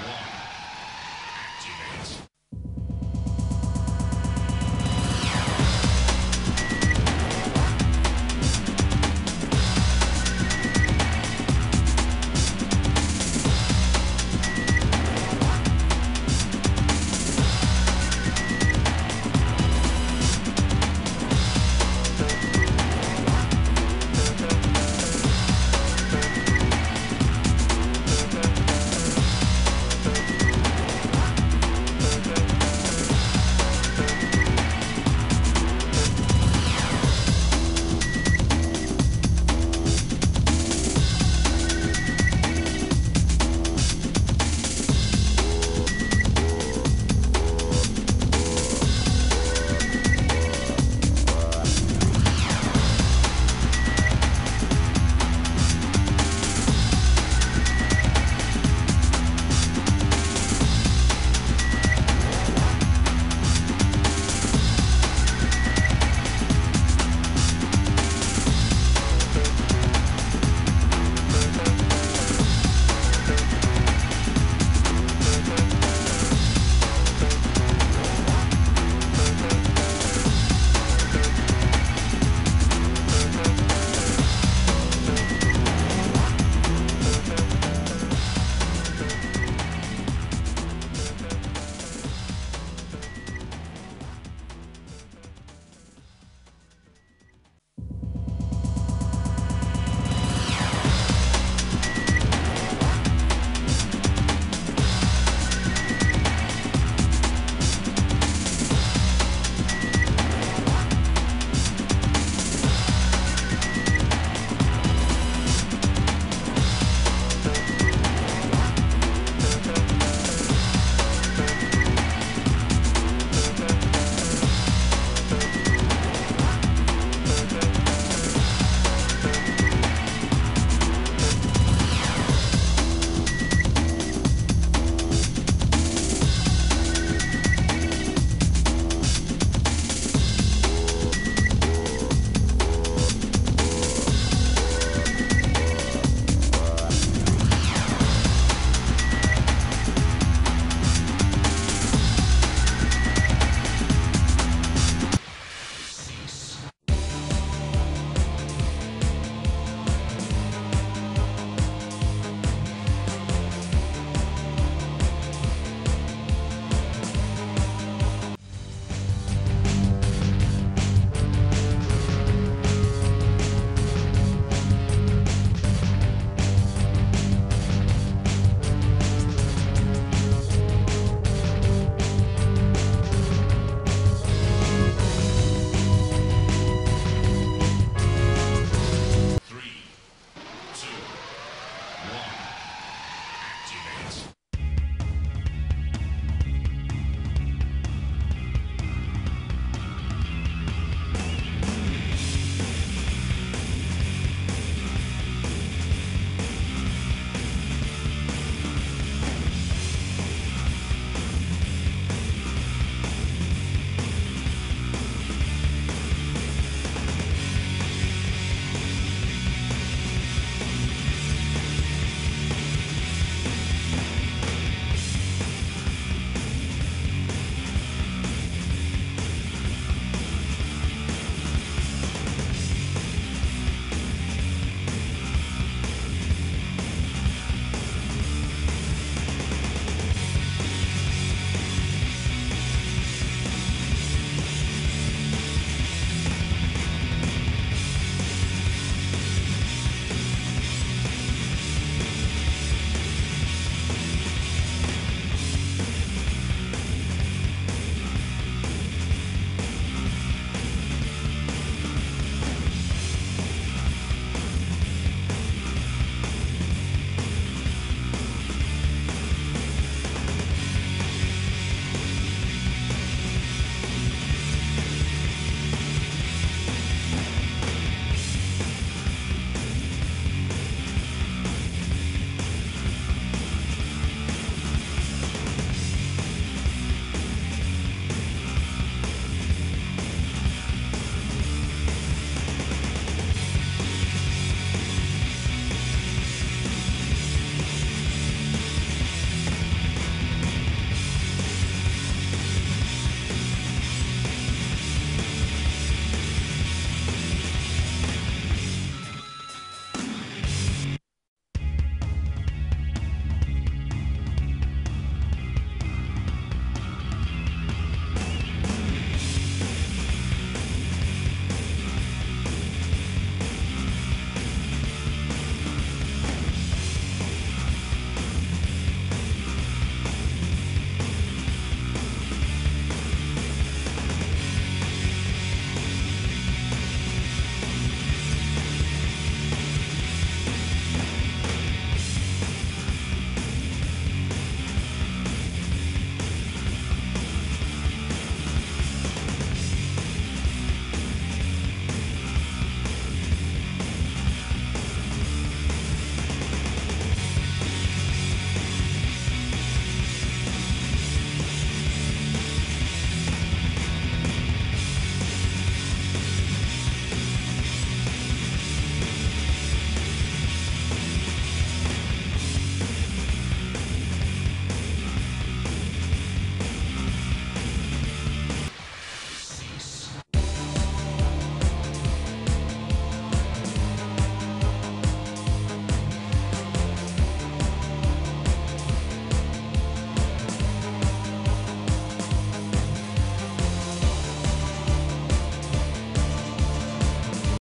Wow.